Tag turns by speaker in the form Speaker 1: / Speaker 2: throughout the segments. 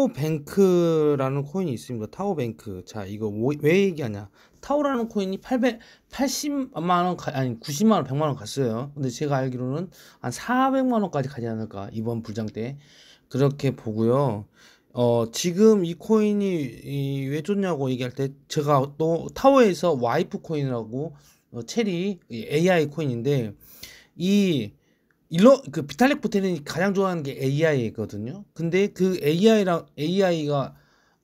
Speaker 1: 타오뱅크라는 코인이 있습니다. 타오뱅크. 자, 이거 뭐, 왜 얘기하냐? 타오라는 코인이 880만 원, 가, 아니 90만 원, 100만 원 갔어요. 근데 제가 알기로는 한 400만 원까지 가지 않을까 이번 불장 때 그렇게 보고요. 어, 지금 이 코인이 이, 왜 좋냐고 얘기할 때 제가 또 타오에서 와이프 코인이라고 어, 체리 AI 코인인데 이 일러 그 비탈릭 부테린이 가장 좋아하는 게 AI거든요. 근데 그 AI랑 AI가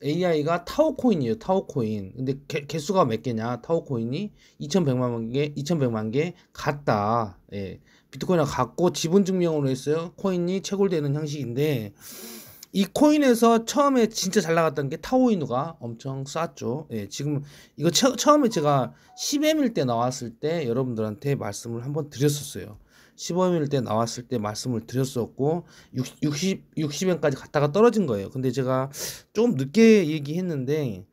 Speaker 1: AI가 TAO 코인이에요. TAO 코인. 근데 개, 개수가 몇 개냐? TAO 코인이 2,100만 개, 2,100만 개 같다. 예. 비트코인을 갖고 지분 증명으로 했어요. 코인이 채굴되는 형식인데 이 코인에서 처음에 진짜 잘 나갔던 게 TAO Inu가 엄청 쌌죠. 예, 지금 이거 처, 처음에 제가 10M일 때 나왔을 때 여러분들한테 말씀을 한번 드렸었어요. 15M일 때 나왔을 때 말씀을 드렸었고 60, 60, 60M까지 갔다가 떨어진 거예요. 근데 제가 좀 늦게 얘기했는데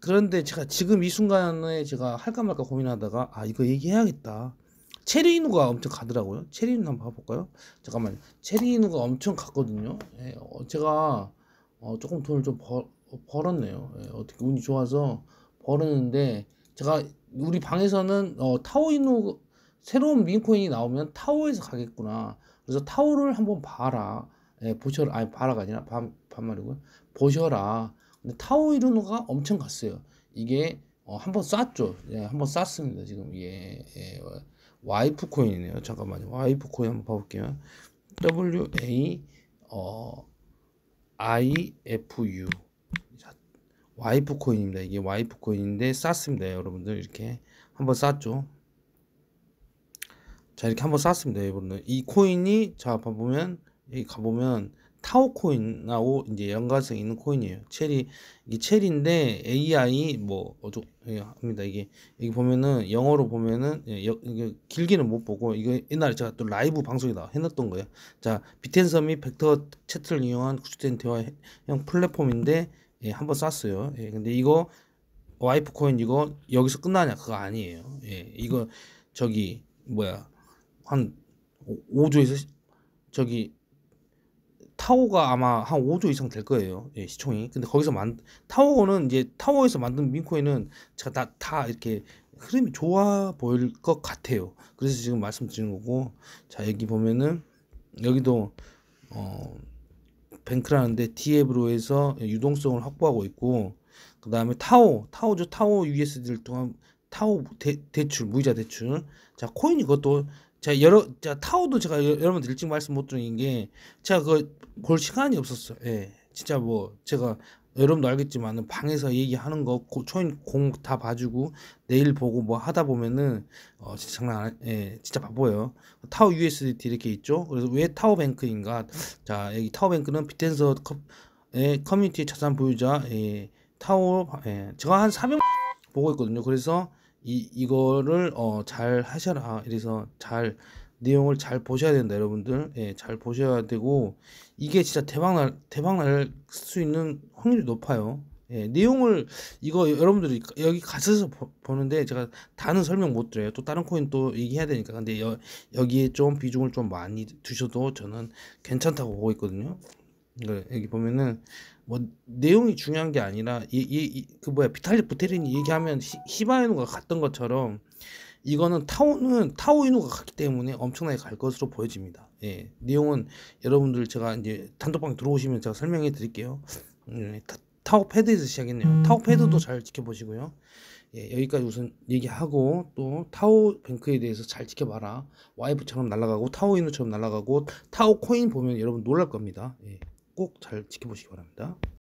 Speaker 1: 그런데 제가 지금 이 순간에 제가 할까 말까 고민하다가 아 이거 얘기해야겠다. 체리누가 엄청 가더라고요. 체리누 한번 봐볼까요? 잠깐만. 체리누가 엄청 갔거든요. 예, 어, 제가 어, 조금 돈을 좀 벌, 벌었네요. 예, 어떻게 운이 좋아서 벌었는데 제가 우리 방에서는 어, 타오이누 새로운 민코인이 나오면 타오에서 가겠구나. 그래서 타오를 한번 봐라. 예, 보셔라. 아니 봐라가 아니라 반, 반말이고요. 보셔라. 근데 타오이누가 엄청 갔어요. 이게 어, 한번 쐈죠. 예, 한번 쐈습니다. 지금 예, 예. 와이프 코인이네요. 잠깐만요. 와이프 코인 한번 봐볼게요. W A 어 I F U 와이프 코인입니다. 이게 와이프 코인인데 쌌습니다. 여러분들 이렇게 한번 쌌죠. 자 이렇게 한번 쌌습니다. 여러분들 이 코인이 자 봐보면 여기 가보면 타오 코인하고 이제 연관성 있는 코인이에요. 체리 이 체리인데 AI 뭐 어쩌 합니다. 이게 여기 보면은 영어로 보면은 예, 여, 이게 길게는 못 보고 이거 옛날에 제가 또 라이브 방송에다 해놨던 거예요. 자 비텐서 및 벡터 채트를 이용한 구축된 대화형 플랫폼인데 예, 한번 쐈어요. 예, 근데 이거 와이프 코인 이거 여기서 끝나냐 그거 아니에요. 예, 이거 저기 뭐야 한 5조에서 저기 타워가 아마 한 5조 이상 될 거예요. 예, 시총이. 근데 거기서 만 타워는 이제 타워에서 만든 민코인은 제가 다, 다 이렇게 흐름이 좋아 보일 것 같아요. 그래서 지금 말씀드리는 거고 자 여기 보면은 여기도 어 뱅크라는데 디앱으로 해서 유동성을 확보하고 있고 그 다음에 타워 타워죠 타워 USD를 통한 타워 대, 대출 무이자 대출 자 코인 이것도 자 여러 자 타워도 제가 여러분들 일찍 말씀 못 드린 게 제가 그볼 시간이 없었어요. 예, 진짜 뭐 제가 여러분도 알겠지만은 방에서 얘기하는 거 초인 공 다 봐주고 내일 보고 뭐 하다 보면은 어 진짜 장난 안 예, 진짜 바보예요. TAO USDT 이렇게 있죠. 그래서 왜 TAO 뱅크인가? 자 여기 TAO 뱅크는 Bittensor의 커뮤니티 자산 보유자 예, TAO 예, 제가 한 400 보고 있거든요. 그래서 이 이거를 어 잘 하셔라. 이래서 잘 내용을 잘 보셔야 된다, 여러분들. 예, 잘 보셔야 되고 이게 진짜 대박 날 대박 날 수 있는 확률이 높아요. 예, 내용을 이거 여러분들이 여기 가셔서 보, 보는데 제가 다는 설명 못 드려요. 또 다른 코인 또 얘기해야 되니까. 근데 여, 여기에 좀 비중을 좀 많이 두셔도 저는 괜찮다고 보고 있거든요. 여기 보면은 뭐 내용이 중요한 게 아니라 이이그 뭐야 비탈리 부테린이 얘기하면 히바이누가 갔던 것처럼 이거는 타오는 타오이누가 갔기 때문에 엄청나게 갈 것으로 보여집니다. 예, 내용은 여러분들 제가 이제 단독방 들어오시면 제가 설명해 드릴게요. 예, 타, 워 패드에서 시작했네요. 타오 패드도 잘 지켜보시고요. 예, 여기까지 우선 얘기하고 또 타오 뱅크에 대해서 잘 지켜봐라. 와이프처럼 날아가고 타오이누처럼 날아가고 타오 코인 보면 여러분 놀랄 겁니다. 예. 꼭 잘 지켜보시기 바랍니다.